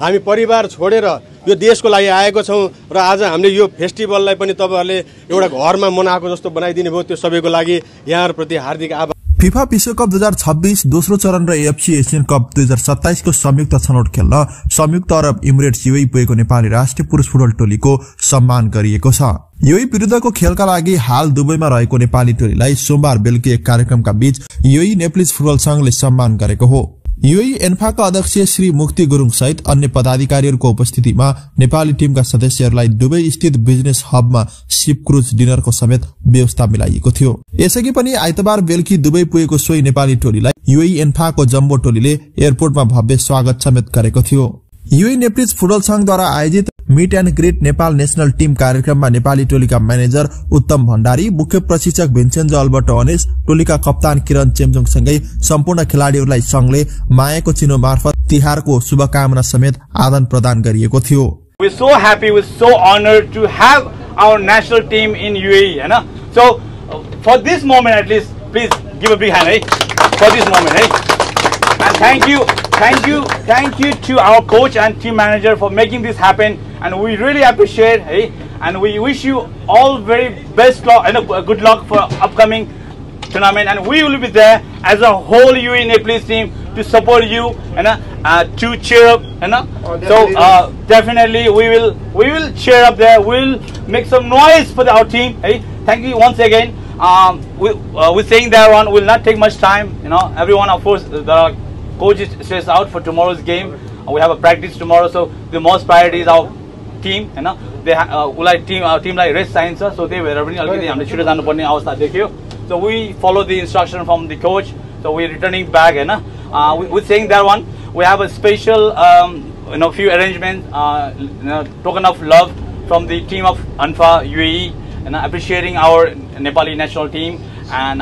हामी परिवार छोडेर यो देशको लागि आएको छौँ र आज हामीले यो फेस्टिभललाई पनि तपाईँहरूले एउटा घरमा मनाएको जस्तो बनाइदिनु भयो त्यो सबैको लागि यहाँहरूप्रति हार्दिक आभार। फिफा विश्वकप दुई हजार छब्बिस दोस्रो चरण र एफसी एसियन कप दुई हजार सत्ताइसको संयुक्त छनौट खेल्न संयुक्त अरब इमिरेट्स युई पुगेको नेपाली राष्ट्रिय पुरुष फुटबल टोलीको सम्मान गरिएको छ। युई विरुद्धको खेलका लागि हाल दुबईमा रहेको नेपाली टोलीलाई सोमबार बेलुकी एक कार्यक्रमका बीच युई नेप्लिज फुटबल संघले सम्मान गरेको हो। युई एन्फाका अध्यक्ष श्री मुक्ति गुरुङ सहित अन्य पदाधिकारीहरूको उपस्थितिमा नेपाली टीमका सदस्यहरूलाई दुवै स्थित बिजनेस हबमा सिप क्रुज डिनरको समेत व्यवस्था मिलाइएको थियो। यसअघि पनि आइतबार बेलुकी दुवै पुगेको सोही नेपाली टोलीलाई युई एन्फाको जम्बो टोलीले एयरपोर्टमा भव्य स्वागत समेत गरेको थियो। युई नेप्रिज फुटबल संघद्वारा आयोजित meet and greet Nepal national team कार्यक्रममा नेपाली टोलीका म्यानेजर उत्तम भण्डारी मुख्य प्रशिक्षक भिन्सेन्जो अल्बर्टो अनेस टोलीका कप्तान किरण चेम्जोङसँगै सम्पूर्ण खेलाड़ीहरूलाई संघले मायाको चिनो मार्फत तिहारको शुभकामना समेत आदान प्रदान गरिएको थियो। Least, please give a big hand for this moment. And thank you, thank you to our coach and team manager for making this happen. And we really appreciate eh? And we wish you all very best luck and uh, good luck for upcoming tournament. And we will be there as a whole UAE Nepalese team to support you and uh, uh, to cheer up. Know? so uh, definitely we will we will cheer up there. We'll make some noise for the, our team. Hey, thank you once again. Um, we, uh, we're saying that one will not take much time. You know, everyone of course the coach is stressed out for tomorrow's game. Uh, we have a practice tomorrow, so the most priority is our team. You know, they ha- uh, उसलाई team टिमलाई rest चाहिन्छ so त्यही भएर पनि अलिकति हामीले छिटो जानुपर्ने अवस्था देखियो so we follow the instruction from the coach so we returning back होइन with sang that one we have a special you know, few arrangements, uh, you know, token of love from the team of Anfa UAE, and appreciating our Nepali national team and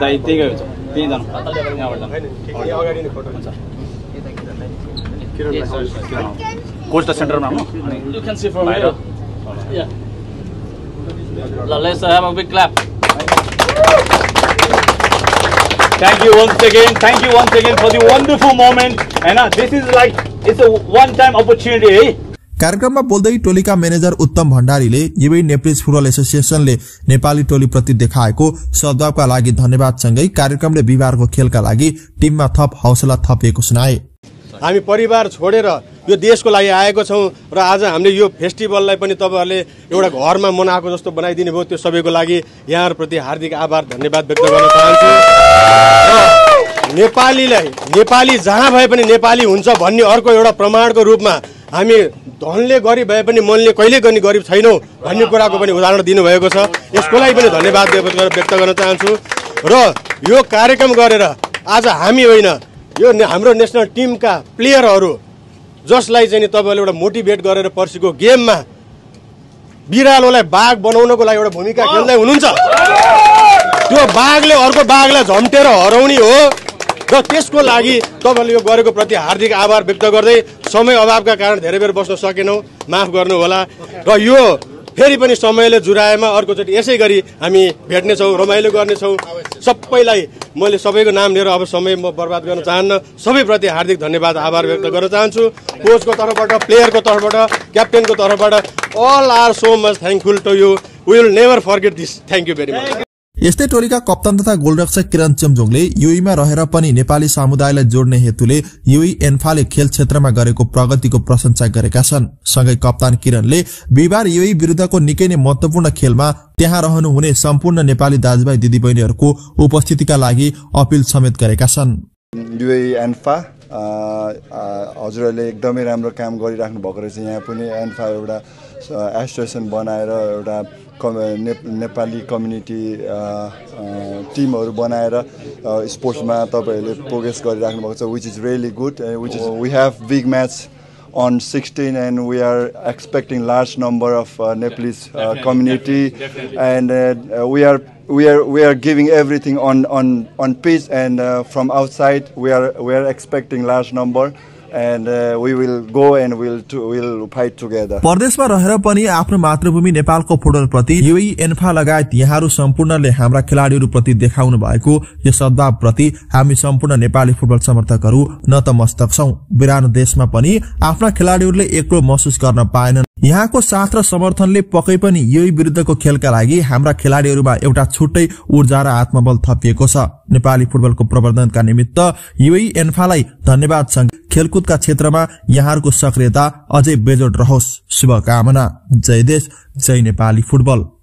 दाइ त्यही गयो त्यहीँ जानु यहाँबाट जानु coach त सेन्टरमा हो अनि You can see from बाहिर here. Yeah. Now let's have a big clap. Thank you once again. Thank you once again for the wonderful moment. And uh, this is like it's a one-time opportunity. Eh? कार्यक्रममा बोल्दै टोलीका manager Uttam भण्डारीले युवी Nepalese football एसोसिएसनले नेपाली टोलीप्रति देखाएको सद्भावका लागि धन्यवादसँगै कार्यक्रमले बिहिबारको खेलका लागि टिममा थप हौसला थपिएको सुनाए। हामी परिवार छोडेर यो देशको लागि आएको छौँ र आज हामीले यो फेस्टिभललाई पनि तपाईँहरूले एउटा घरमा मनाएको जस्तो बनाइदिनु भयो त्यो सबैको लागि यहाँहरूप्रति हार्दिक आभार धन्यवाद व्यक्त गर्न चाहन्छु। नेपालीलाई नेपाली जहाँ भए पनि नेपाली हुन्छ भन्ने अर्को एउटा प्रमाणको रूपमा हामी धनले गरिब भए पनि मनले कहिले पनि गरिब छैनौँ भन्ने कुराको पनि उदाहरण दिनुभएको छ। यसको लागि पनि धन्यवाद व्यक्त गर्न- गर्न चाहन्छु। र यो कार्यक्रम गरेर आज हामी होइन यो हाम्रो नेसनल टिमका प्लेयरहरू जसलाई चाहिँ नि तपाईँहरूले एउटा मोटिभेट गरेर पर्सिको गेममा बिरालोलाई बाघ बनाउनको लागि एउटा भूमिका खेल्दै हुनुहुन्छ। त्यो बाघले अर्को बाघलाई झम्टेर हराउने हो। र त्यसको लागि तपाईँहरूले यो गरेको प्रति हार्दिक आभार व्यक्त गर्दै समय अभावका कारण धेरै बेर बस्न सकेनौँ। माफ गर्नुहोला। र यो फेरि पनि समयले जुराएमा अर्कोचोटि यसै गरी हामी भेट्नेछौँ रमाइलो गर्नेछौँ। सबैलाई मैले सबैको नाम लिएर अब समय म बर्बाद गर्न चाहन्न। सबैप्रति हार्दिक धन्यवाद आभार व्यक्त गर्न चाहन्छु। कोचको तर्फबाट प्लेयरको तर्फबाट क्याप्टेनको तर्फबाट all are so much thankful to you. Will never forget this thank you very much यस्तै टोलीका कप्तान तथा गोलरक्षक किरण चेम्जोङले युईमा रहेर पनि नेपाली समुदायलाई जोड्ने हेतुले युई एन्फाले खेल क्षेत्रमा गरेको प्रगतिको प्रशंसा गरेका छन्। सँगै कप्तान किरणले बिहिबार युई विरुद्धको निकै नै महत्वपूर्ण खेलमा त्यहाँ रहनुहुने सम्पूर्ण नेपाली दाजुभाइ दिदीबहिनीहरूको उपस्थितिका लागि अपिल समेत गरेका छन्। हजुरहरूले एकदमै राम्रो काम गरिराख्नु भएको रहेछ। यहाँ पनि एन्फा एउटा एसोसिएसन बनाएर एउटा ने- नेपाली कम्युनिटी टिमहरू बनाएर स्पोर्ट्समा तपाईँहरूले प्रोग्रेस गरिराख्नु भएको छ which is really good which is we have big match on 16 and we are expecting large number of uh, Nepalese uh, community and uh, uh, we are we are we are giving everything on on on pitch and uh, from outside we are we are expecting large number uh, परदेशमा रहेर पनि आफ्नो मातृभूमि नेपालको football प्रति Yui ANFA लगायत यहाँहरू सम्पूर्णले हाम्रा खेलाड़ीहरू प्रति देखाउनु भएको यस सद्भाव प्रति हामी सम्पूर्ण नेपाली फुटबल समर्थकहरू नतमस्तक छौं। बिरानो देशमा पनि आफ्ना खेलाड़ीहरूले एक्लो महसुस गर्न पाएनन्। यहाँको साथ र समर्थनले पक्कै पनि यही विरुद्धको खेलका लागि हाम्रा खेलाड़ीहरूमा एउटा छुट्टै ऊर्जा र आत्मबल थपिएको छ। नेपाली फुटबलको प्रवर्धनका निमित्त युई एन्फालाई धन्यवाद संग खेलकुदका क्षेत्रमा यहाँहरूको सक्रियता अझै बेजोड रहोस्। शुभकामना। जय देश जय नेपाली फुटबल।